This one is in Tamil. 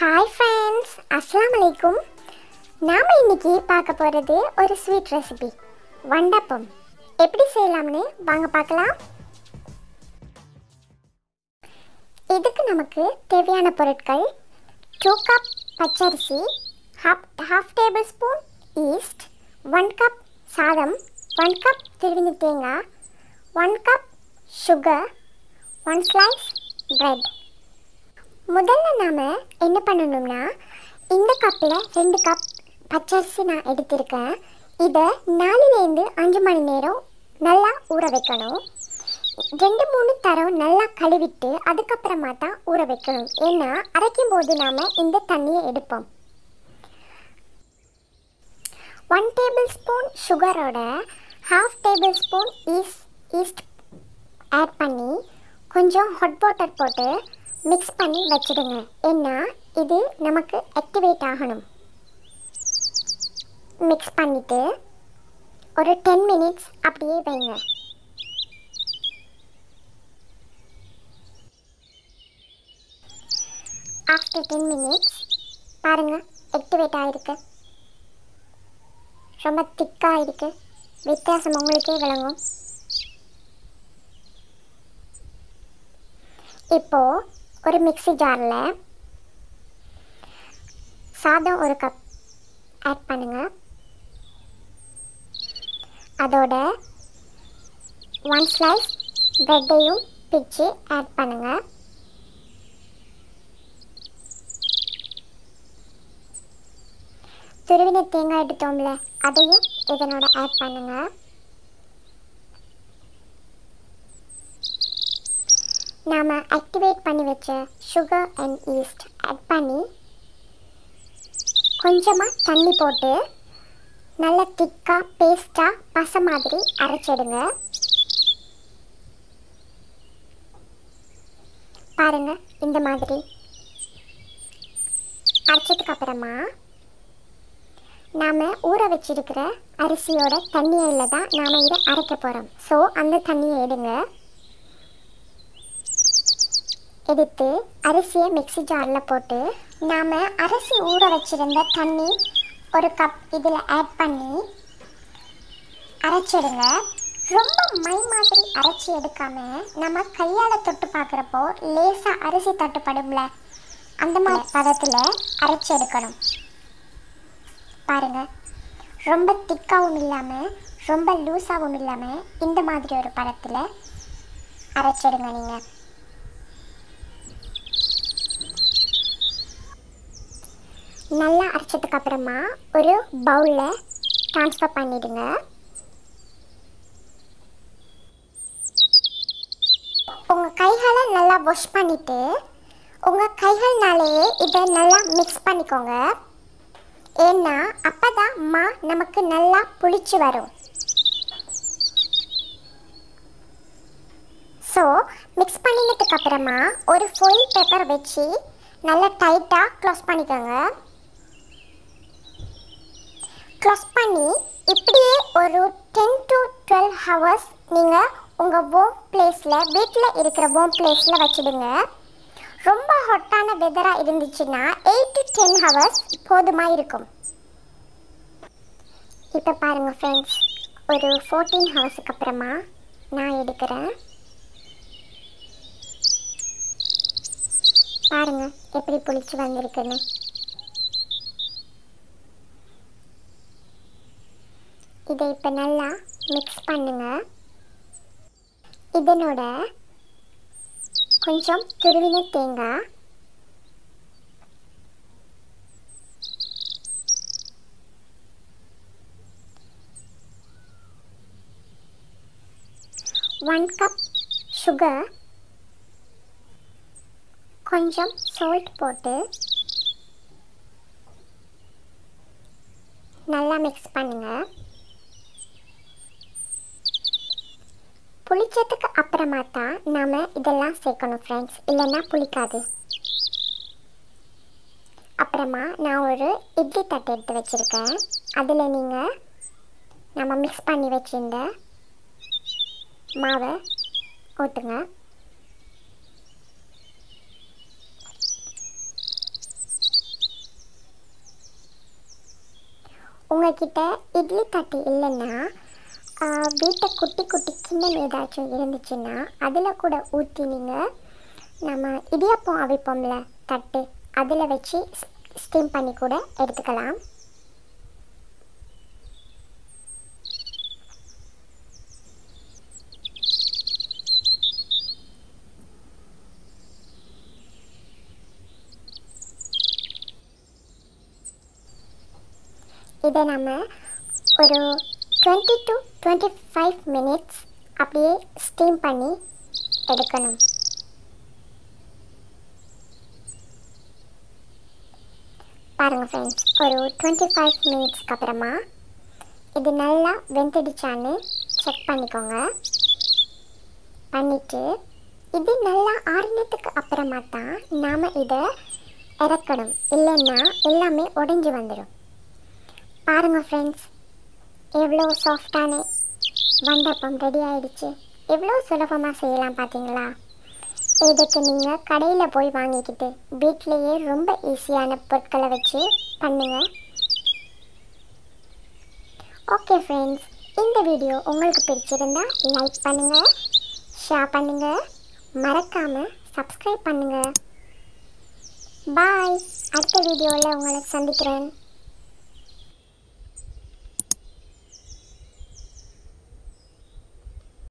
ஹாய் ஃப்ரெண்ட்ஸ் அஸ்லாம் அலைக்கும் நாம் இன்றைக்கி பார்க்க போகிறது ஒரு ஸ்வீட் ரெசிபி வண்டப்பம். எப்படி செய்யலாம்னு வாங்க பார்க்கலாம். இதுக்கு நமக்கு தேவையான பொருட்கள் டூ கப் பச்சரிசி half half tablespoon yeast one cup சாதம் ஒன் கப் திருவினி தேங்காய் one cup sugar one slice bread முதல்ல நாம் என்ன பண்ணணும்னா இந்த கப்பில் ரெண்டு கப் பச்சரிசி நான் எடுத்திருக்கேன். இதை நாலுலேருந்து அஞ்சு மணி நேரம் நல்லா ஊற வைக்கணும். ரெண்டு மூணு தரம் நல்லா கழுவிட்டு அதுக்கப்புறமா தான் ஊற வைக்கணும். ஏன்னா அரைக்கும் போது நாம் இந்த தண்ணியை எடுப்போம். One table spoon சுகரோட half tablespoon yeast yeast add பண்ணி கொஞ்சம் ஹாட் வாட்டர் போட்டு மிக்ஸ் பண்ணி வச்சுடுங்க. ஏன்னா இது நமக்கு ஆக்டிவேட் ஆகணும். மிக்ஸ் பண்ணிவிட்டு ஒரு டென் மினிட்ஸ் அப்படியே வைங்க. ஆஃப்டர் டென் மினிட்ஸ் பாருங்கள் ஆக்டிவேட் ஆகிருக்கு ரொம்ப திக்காக இருக்குது வித்தியாசம் உங்களுக்கே விளங்கும். இப்போ ஒரு மிக்ஸி ஜாரில் சாதம் ஒரு கப் ஆட் பண்ணுங்கள் அதோட ஒன் ஸ்லைஸ் ப்ரெட்டையும் பிச்சு ஆட் பண்ணுங்கள் துருவின தேங்காய் எடுத்தோம்ல அதையும் இதனோட ஆட் பண்ணுங்கள் நாம் ஆக்டிவேட் பண்ணி வச்ச சுகர் அண்ட் ஈஸ்ட் ஆட் பண்ணி கொஞ்சமாக தண்ணி போட்டு நல்ல திக்காக பேஸ்ட்டாக பசை மாதிரி அரைச்சிடுங்க. பாருங்கள் இந்த மாதிரி. அரைச்சதுக்கு அப்புறமா நாம் ஊற வச்சிருக்கிற அரிசியோட தண்ணியில் தான் நாம் இதை அரைக்க போகிறோம் ஸோ அந்த தண்ணியை எடுங்க. எடுத்து அரிசியை மிக்ஸி ஜாரில் போட்டு நாம் அரிசி ஊற வச்சுருந்த தண்ணி ஒரு கப் இதில் ஆட் பண்ணி அரைச்சிடுங்க. ரொம்ப மை மாதிரி அரைச்சி எடுக்காம நம்ம கையால் தொட்டு பார்க்குறப்போ லேசாக அரிசி தட்டுப்படும்ல அந்த மாதிரி பதத்தில் அரைச்சி எடுக்கணும். பாருங்கள் ரொம்ப திக்காகவும் இல்லாமல் ரொம்ப லூஸாகவும் இல்லாமல் இந்த மாதிரி ஒரு பதத்தில் அரைச்சிடுங்க நீங்கள் நல்லா அரைச்சதுக்கு அப்புறமா ஒரு பவுலில் ட்ரான்ஸ்ஃபர் பண்ணிடுங்க. உங்கள் கைகளை நல்லா வாஷ் பண்ணிவிட்டு உங்கள் கைகள்னாலேயே இதை நல்லா மிக்ஸ் பண்ணிக்கோங்க. ஏன்னா அப்போ தான் மா நமக்கு நல்லா புளிச்சு வரும். ஸோ மிக்ஸ் பண்ணினதுக்கு அப்புறமா ஒரு ஃபுல் பேப்பர் வச்சு நல்லா டைட்டாக க்ளோஸ் பண்ணிக்கோங்க. க்ளோஸ் பண்ணி இப்படியே ஒரு டென் டு டுவெல் ஹவர்ஸ் நீங்கள் உங்கள் ஹோம் பிளேஸில் வீட்டில் இருக்கிற ஓம் பிளேஸில் வச்சுடுங்க. ரொம்ப ஹாட்டான வெதராக இருந்துச்சுன்னா எயிட் டு டென் ஹவர்ஸ் போதுமாக இருக்கும். இப்போ பாருங்கள் ஃப்ரெண்ட்ஸ் ஒரு ஃபோர்டீன் ஹவர்ஸுக்கு அப்புறமா நான் எடுக்கிறேன். பாருங்கள் எப்படி புளிச்சு வந்திருக்குன்னு. இதை இப்போ நல்லா மிக்ஸ் பண்ணுங்க. இதனோட கொஞ்சம் துருவின தேங்காய். ஒன் கப் சுகர் கொஞ்சம் சால்ட் போட்டு நல்லா மிக்ஸ் பண்ணுங்கள் புளிச்சதுக்கு அப்புறமா தான் நாம் இதெல்லாம் சேர்க்கணும் ஃப்ரெண்ட்ஸ் இல்லைன்னா புளிக்காது. அப்புறமா நான் ஒரு இட்லி தட்டு எடுத்து வச்சுருக்கேன். அதில் நீங்கள் நம்ம மிக்ஸ் பண்ணி வச்சுருந்த மாவை ஊற்றுங்க உங்ககிட்ட இட்லி தட்டு இல்லைன்னா வீட்டை குட்டி குட்டி கிண்ணம் ஏதாச்சும் இருந்துச்சுன்னா அதில் கூட ஊற்றி நீங்கள் நம்ம இடியப்பம் அவிப்போம்ல தட்டு அதில் வச்சு ஸ்டீம் பண்ணி கூட எடுத்துக்கலாம். இதை நம்ம ஒரு twenty to twenty five minutes அப்படியே ஸ்டீம் பண்ணி எடுக்கணும். பாருங்கள் ஃப்ரெண்ட்ஸ் ஒரு டுவெண்ட்டி ஃபைவ் மினிட்ஸ்க்கு அப்புறமா இது நல்லா வெந்துடுச்சான்னு செக் பண்ணிக்கோங்க. பண்ணிவிட்டு இது நல்லா ஆறுனதுக்கு அப்புறமா தான் நாம் இதை இறக்கணும். இல்லைன்னா எல்லாமே உடைஞ்சி வந்துடும் பாருங்கள் ஃப்ரெண்ட்ஸ் எவ்வளோ சாஃப்டான வண்டப்பம் ரெடி ஆயிடுச்சு. எவ்வளோ சுலபமாக செய்யலாம் பார்த்தீங்களா இதுக்கு நீங்கள் கடையில் போய் வாங்கிக்கிட்டு வீட்டிலையே ரொம்ப ஈஸியான பொருட்களை வச்சு பண்ணுங்கள் ஓகே ஃப்ரெண்ட்ஸ் இந்த வீடியோ உங்களுக்கு பிடிச்சிருந்தா லைக் பண்ணுங்கள் ஷேர் பண்ணுங்கள் மறக்காமல் சப்ஸ்கிரைப் பண்ணுங்கள் பாய் அடுத்த வீடியோவில் உங்களை சந்திக்கிறேன்.